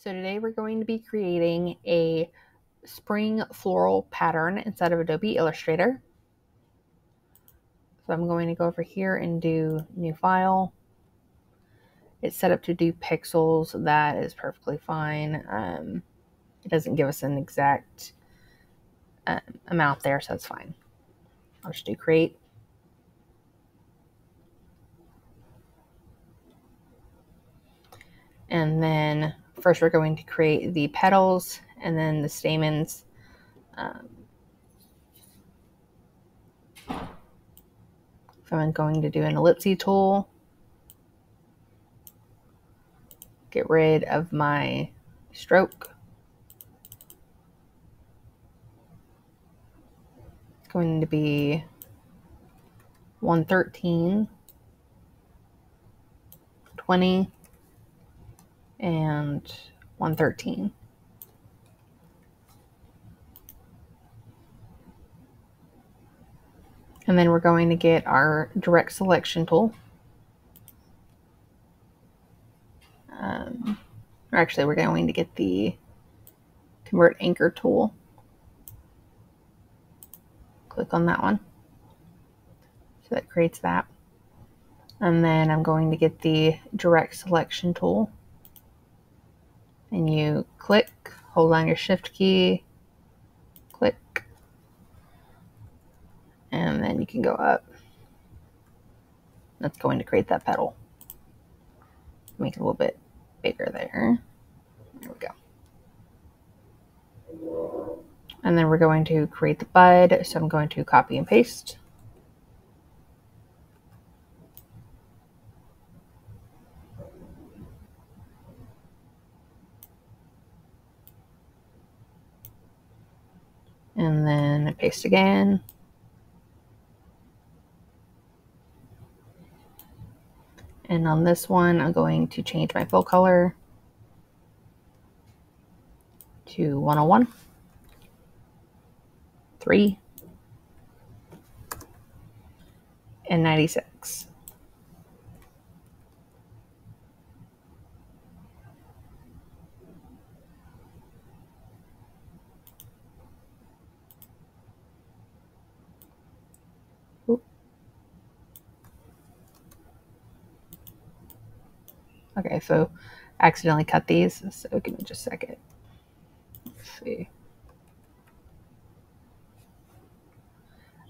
So today we're going to be creating a spring floral pattern inside of Adobe Illustrator. So I'm going to go over here and do new file. It's set up to do pixels. That is perfectly fine. Um, it doesn't give us an exact um, amount there, so that's fine. I'll just do create. And then first we're going to create the petals and then the stamens. Um, so I'm going to do an ellipse tool. Get rid of my stroke. It's going to be 113, 20, and 113. And then we're going to get our direct selection tool. Um, or actually, we're going to get the convert anchor tool. Click on that one. So that creates that. And then I'm going to get the direct selection tool and you click, hold on your shift key, click, and then you can go up. That's going to create that petal. Make it a little bit bigger there. There we go. And then we're going to create the bud. So I'm going to copy and paste. And then paste again. And on this one, I'm going to change my fill color to 101, 3, and 96. Okay, so I accidentally cut these, so give me just a second. Let's see.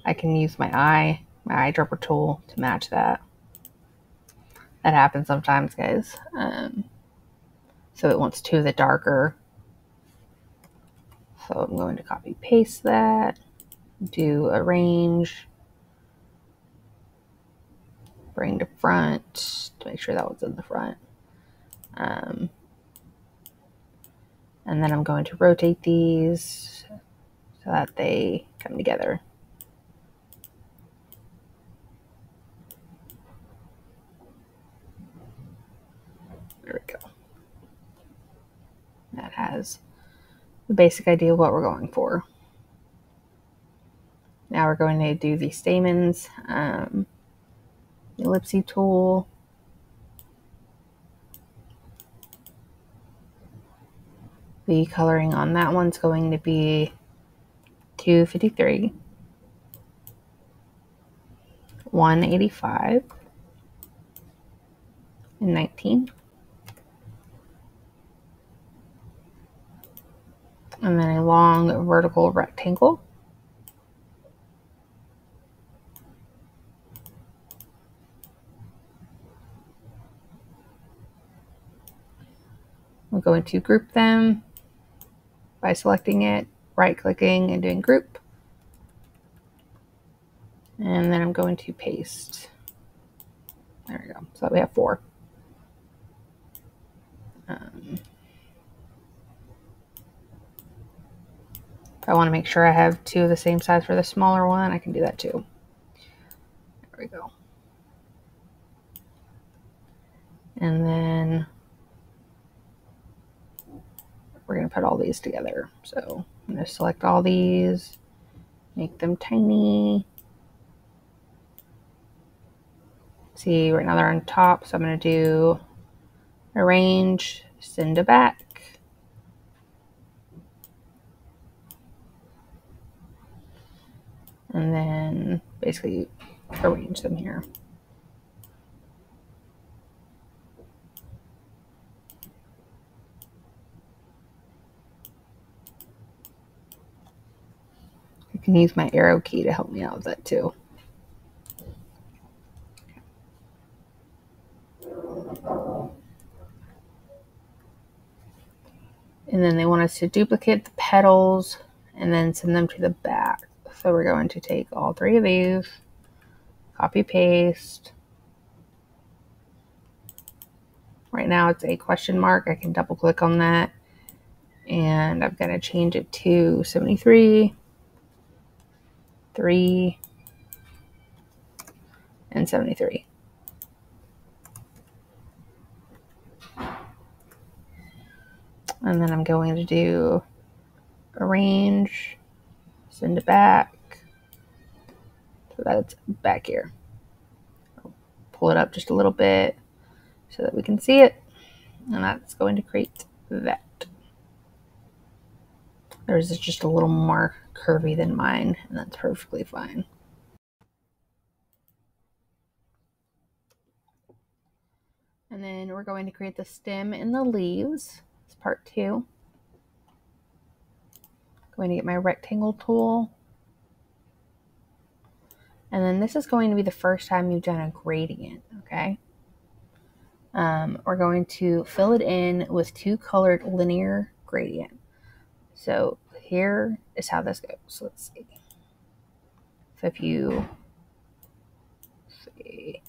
I can use my eye, my eyedropper tool to match that. That happens sometimes, guys. Um, so it wants two of the darker. So I'm going to copy paste that, do arrange, bring to front to make sure that was in the front. Um, and then I'm going to rotate these so that they come together. There we go. That has the basic idea of what we're going for. Now we're going to do the stamens, um, ellipse tool, The coloring on that one's going to be 253, 185, and 19. And then a long vertical rectangle. We're going to group them by selecting it, right clicking and doing group. And then I'm going to paste. There we go. So we have four. Um, if I want to make sure I have two of the same size for the smaller one, I can do that too. There we go. And then we're going to put all these together. So I'm going to select all these, make them tiny. See, right now they're on top, so I'm going to do arrange, send it back. And then basically arrange them here. Can use my arrow key to help me out with that too. And then they want us to duplicate the petals and then send them to the back. So we're going to take all three of these, copy paste. Right now it's a question mark. I can double click on that and I'm going to change it to 73, 3, and 73. And then I'm going to do arrange, send it back. So that's back here. I'll pull it up just a little bit so that we can see it. And that's going to create that. There's just a little more curvy than mine, and that's perfectly fine. And then we're going to create the stem and the leaves. It's part two. Going to get my rectangle tool. And then this is going to be the first time you've done a gradient, okay? Um, we're going to fill it in with two colored linear gradient. So here is how this goes. So let's see. So if you see,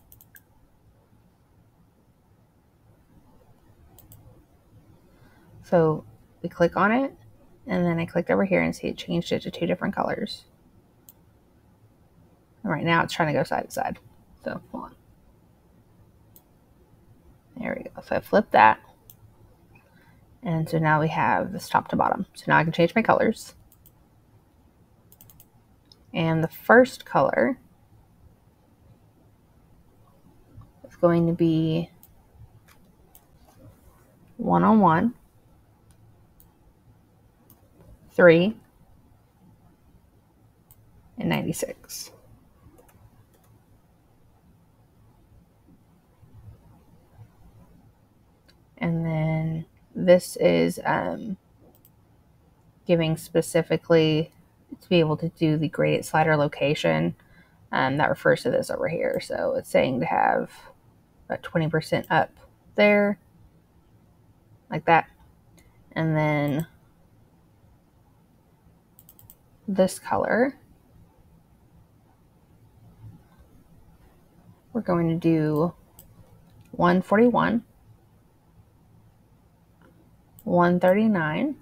so we click on it and then I clicked over here and see it changed it to two different colors. And right now it's trying to go side to side. So hold on. There we go. So I flip that. And so now we have this top to bottom. So now I can change my colors. And the first color is going to be one on one. 3, and 96. And then this is um, giving specifically to be able to do the gradient slider location. Um, that refers to this over here. So it's saying to have about 20% up there, like that. And then this color. We're going to do 141, 139,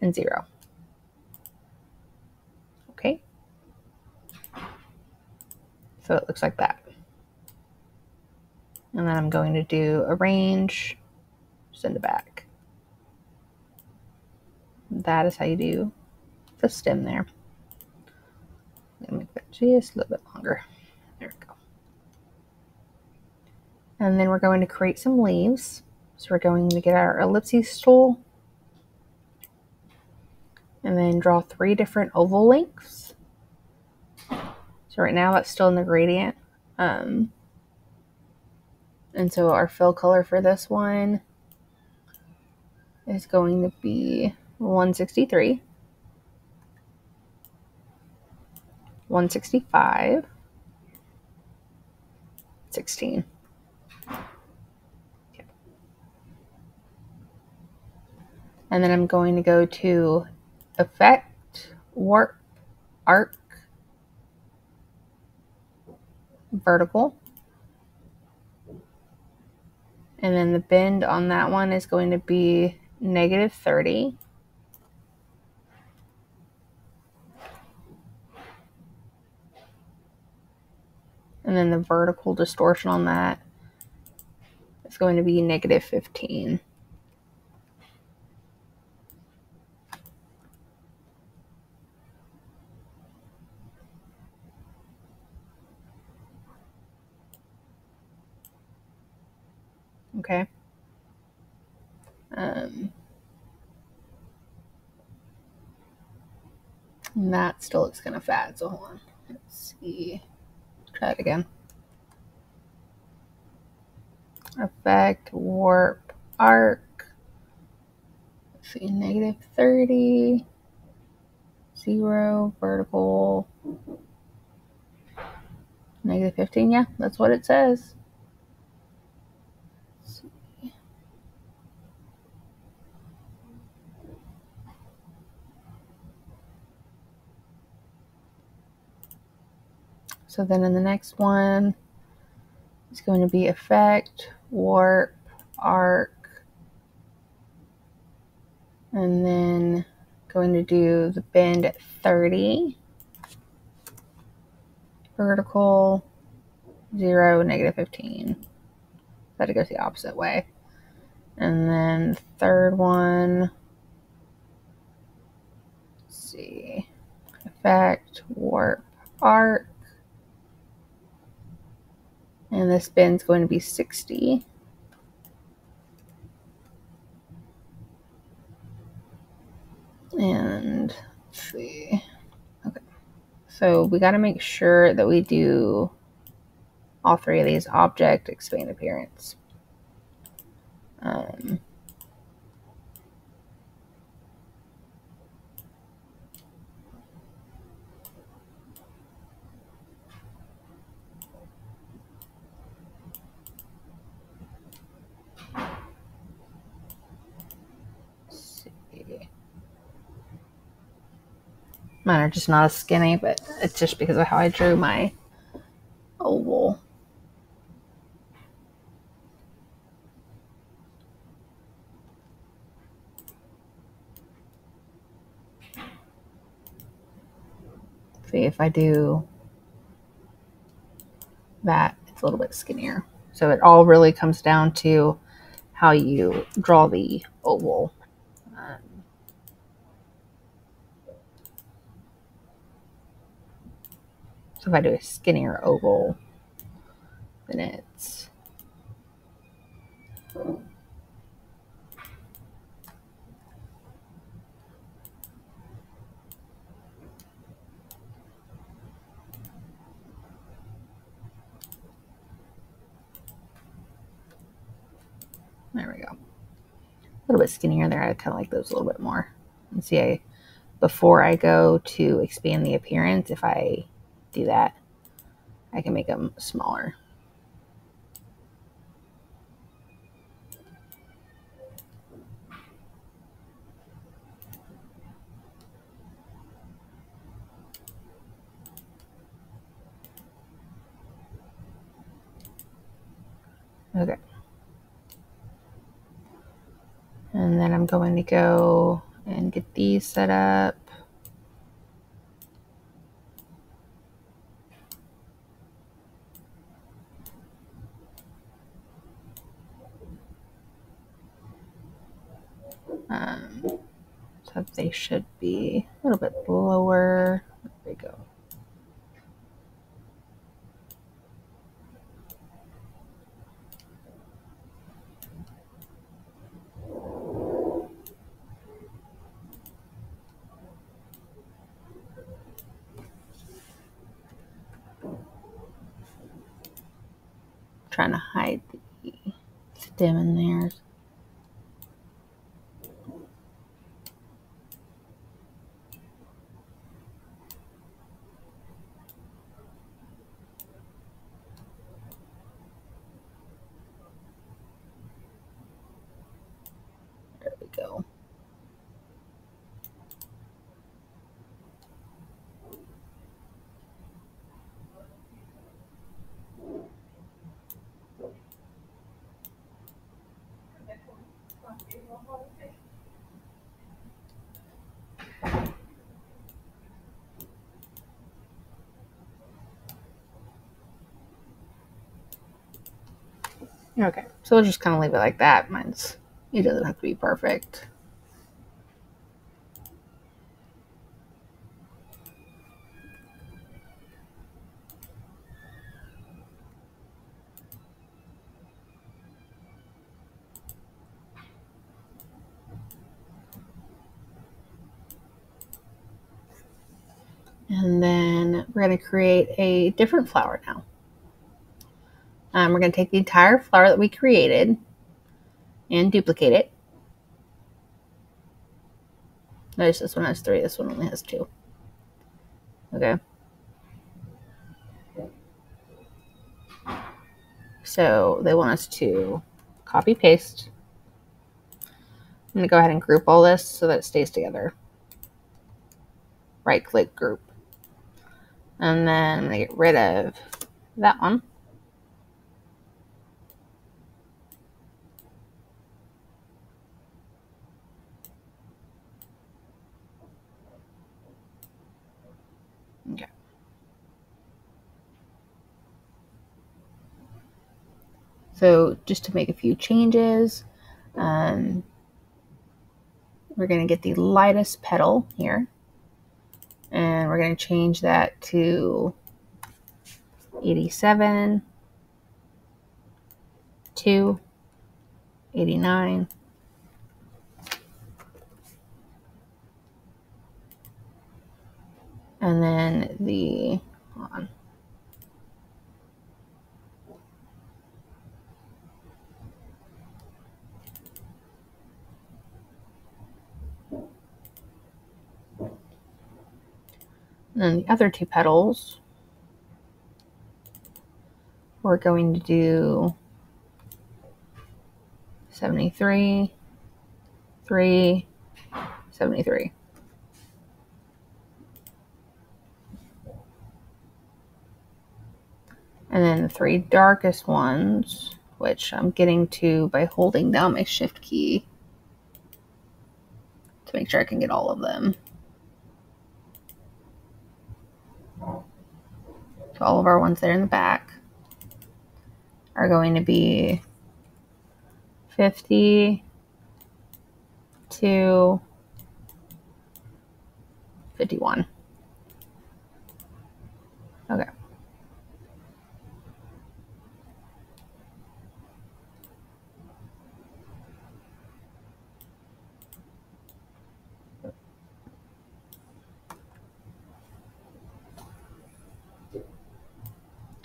and 0. Okay? So it looks like that. And then I'm going to do arrange, send it back that is how you do the stem there. Me make that just a little bit longer. There we go. And then we're going to create some leaves. So we're going to get our ellipses tool and then draw three different oval lengths. So right now that's still in the gradient. Um, and so our fill color for this one is going to be 163, 165, 16. And then I'm going to go to Effect, Warp, Arc, Vertical. And then the bend on that one is going to be negative 30. And then the vertical distortion on that is going to be negative 15. Okay. Um, And that still looks kind of fat. So hold on. Let's see. Try it again. Effect, warp, arc. Let's see, negative 30, zero, vertical, negative 15. Yeah, that's what it says. So then in the next one, it's going to be effect, warp, arc, and then going to do the bend at 30, vertical, 0, negative 15. That goes the opposite way. And then third one, see, effect, warp, arc, and this bend's going to be 60. And let's see. Okay. So we got to make sure that we do all three of these object expand appearance. Um, Mine are just not as skinny, but it's just because of how I drew my oval. See if I do that, it's a little bit skinnier. So it all really comes down to how you draw the oval. So if I do a skinnier oval, then it's There we go. A little bit skinnier there. I kind of like those a little bit more. And see, I, before I go to expand the appearance, if I do that. I can make them smaller. Okay. And then I'm going to go and get these set up. Um, so they should be a little bit lower. There we go. trying to hide the stem in there. go. Okay, so we'll just kind of leave it like that. Mine's it doesn't have to be perfect. And then we're going to create a different flower now. Um, we're going to take the entire flower that we created and duplicate it. Notice this one has three, this one only has two. Okay. So they want us to copy paste. I'm going to go ahead and group all this so that it stays together. Right click group. And then I'm going to get rid of that one. So just to make a few changes, um, we're going to get the lightest petal here. And we're going to change that to 87, 2, 89, and then the on. And then the other two petals, we're going to do 73, 3, 73. And then the three darkest ones, which I'm getting to by holding down my shift key to make sure I can get all of them. All of our ones there in the back are going to be 50 to 51. Okay.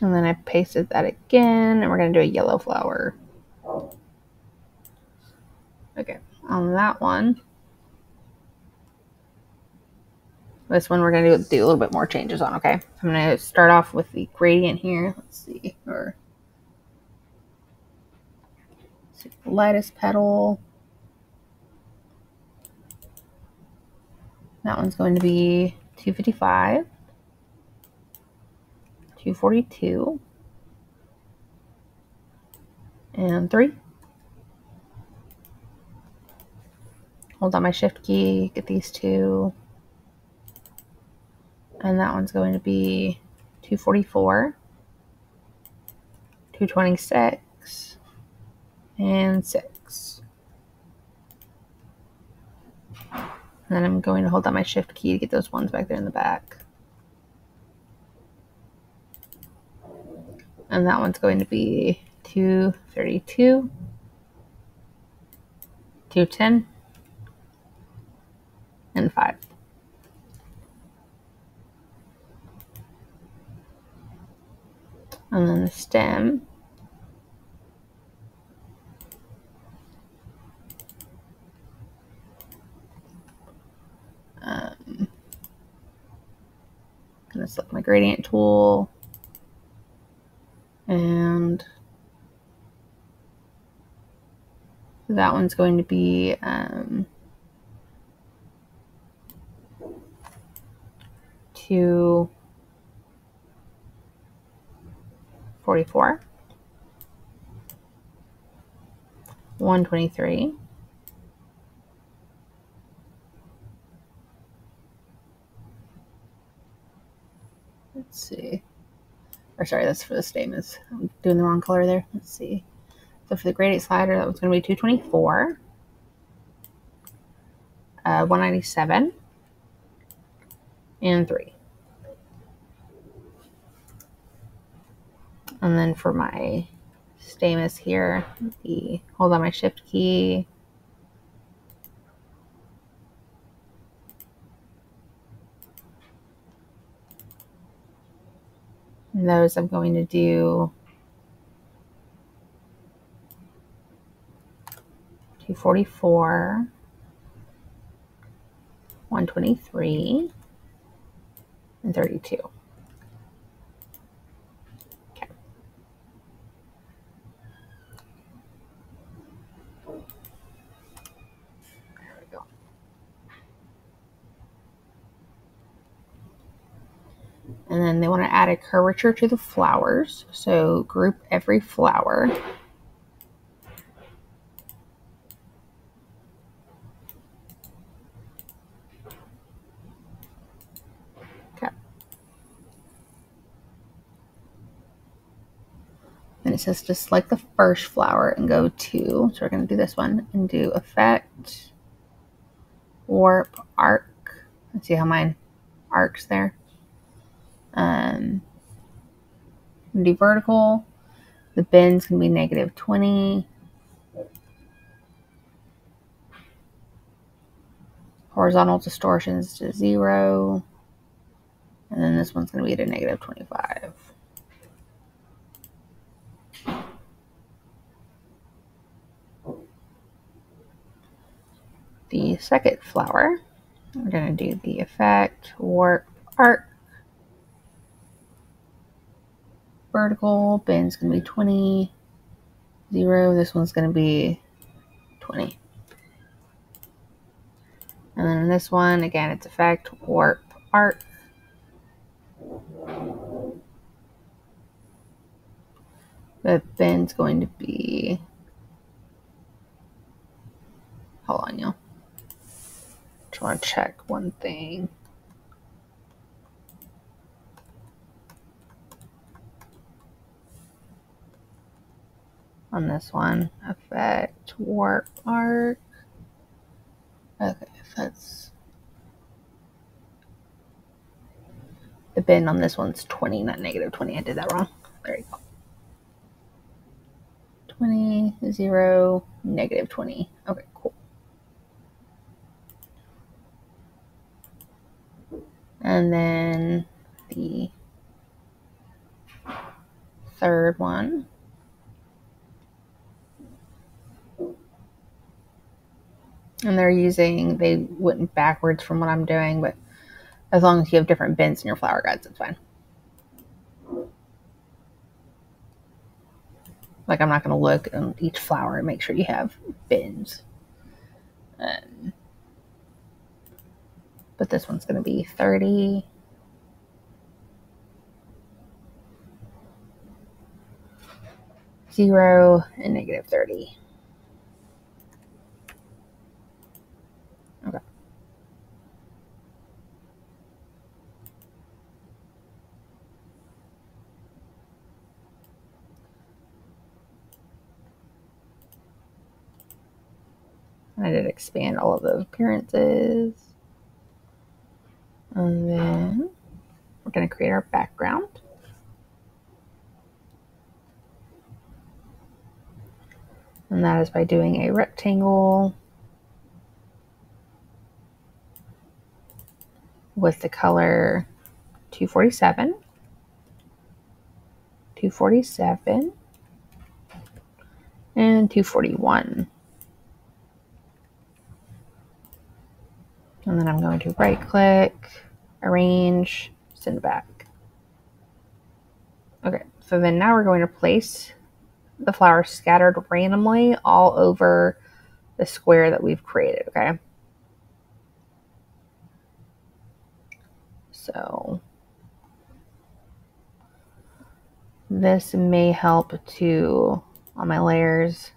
And then I pasted that again, and we're going to do a yellow flower. Okay, on that one. This one we're going to do, a little bit more changes on, okay? I'm going to start off with the gradient here. Let's see, or let's see, lightest petal. That one's going to be 255. 242 and 3. Hold down my shift key, get these two. And that one's going to be 244, 226, and 6. And then I'm going to hold down my shift key to get those ones back there in the back. And that one's going to be 232, 210, and 5. And then the stem. Um, gonna select my gradient tool and that one's going to be um, two forty-four, one twenty-three. Let's see. Or sorry, that's for the stamens. I'm doing the wrong color there. Let's see. So for the gradient slider, that was going to be 224, uh, 197, and 3. And then for my stamens here, the hold on my shift key. Those I'm going to do. 244, 123, and 32. Okay. There we go. And then they want to add a curvature to the flowers. So group every flower. And it says to select the first flower and go to, so we're going to do this one and do effect, warp, arc. Let's see how mine arcs there. Um, do vertical. The bend's going to be negative 20. Horizontal distortions to zero. And then this one's going to be at a negative 25. the second flower. We're going to do the effect, warp, arc, vertical, bend's going to be 20, 0, this one's going to be 20. And then this one, again, it's effect, warp, arc. The bend's going to be, hold on, y'all. Just want to check one thing. On this one, effect, warp, arc. Okay, if that's the bend on this one's 20, not negative 20. I did that wrong. There you go. 20, 0, negative 20. Okay, cool. And then the third one. And they're using, they went backwards from what I'm doing, but as long as you have different bends in your flower guides, it's fine. Like I'm not going to look at each flower and make sure you have bends. Um, but this one's going to be 30. Zero and negative 30. I did expand all of those appearances. And then we're going to create our background. And that is by doing a rectangle with the color 247, 247, and 241. And then I'm going to right click, arrange, send back. Okay, so then now we're going to place the flowers scattered randomly all over the square that we've created, okay? So this may help to, on my layers,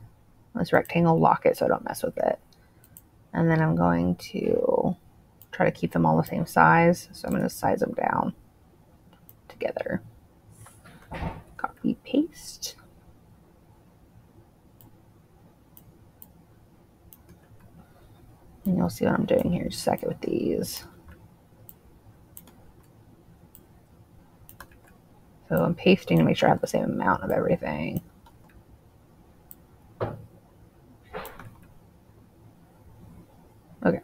this rectangle, lock it so I don't mess with it. And then I'm going to try to keep them all the same size. So I'm going to size them down together. Copy, paste. And you'll see what I'm doing here just a second with these. So I'm pasting to make sure I have the same amount of everything. Okay.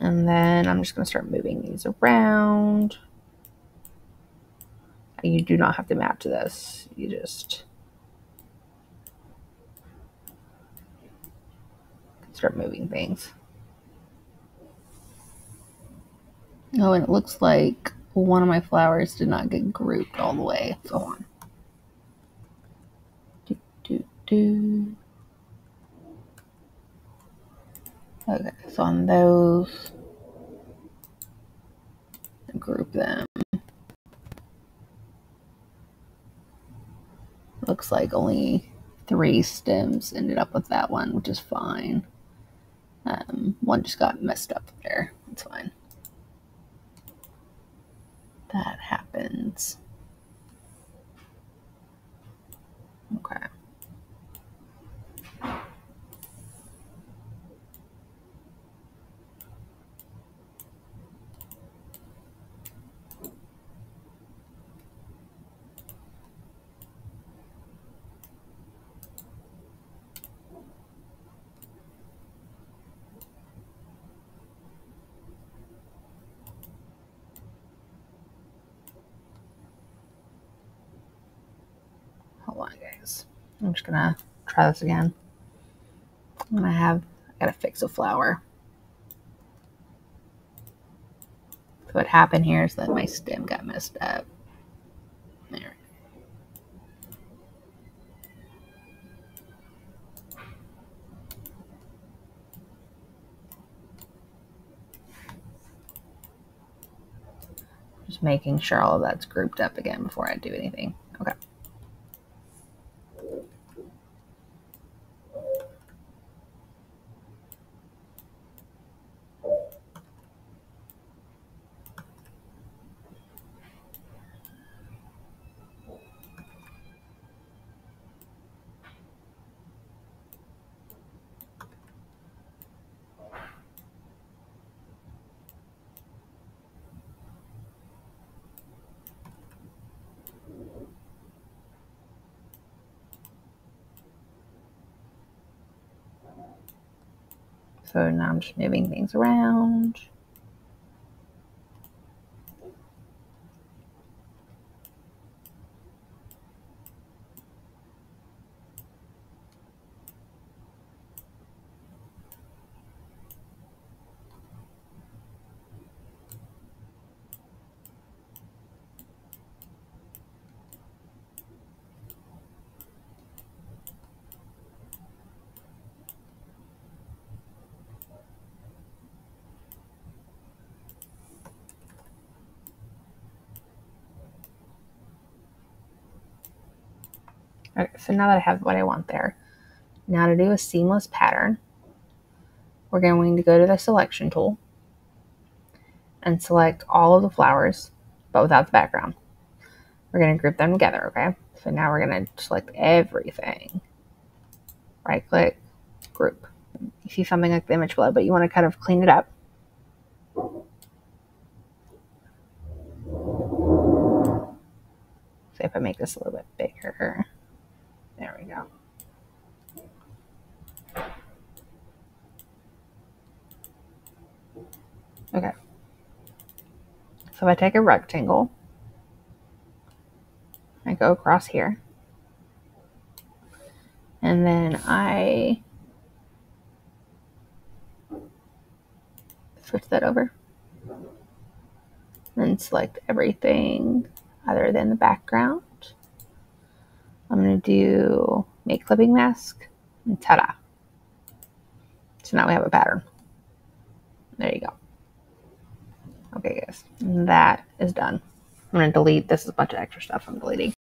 And then I'm just going to start moving these around. You do not have to match this. You just start moving things. Oh, and it looks like one of my flowers did not get grouped all the way. Go on. Do, do, do. Okay, so on those, group them. Looks like only three stems ended up with that one, which is fine. Um, one just got messed up there. It's fine. That happens. Okay. Hold on, guys. I'm just gonna try this again. I'm gonna have, I gotta fix a flower. So what happened here is that my stem got messed up. There. Just making sure all of that's grouped up again before I do anything. So now I'm just moving things around. So now that I have what I want there, now to do a seamless pattern, we're going to go to the selection tool and select all of the flowers, but without the background. We're going to group them together, okay? So now we're going to select everything. Right click, group. You see something like the image below, but you want to kind of clean it up. So if I make this a little bit bigger, there we go. Okay. So I take a rectangle, I go across here, and then I switch that over, and select everything other than the background. I'm going to do make clipping mask and ta-da. So now we have a pattern. There you go. Okay, guys, that is done. I'm going to delete. This is a bunch of extra stuff I'm deleting.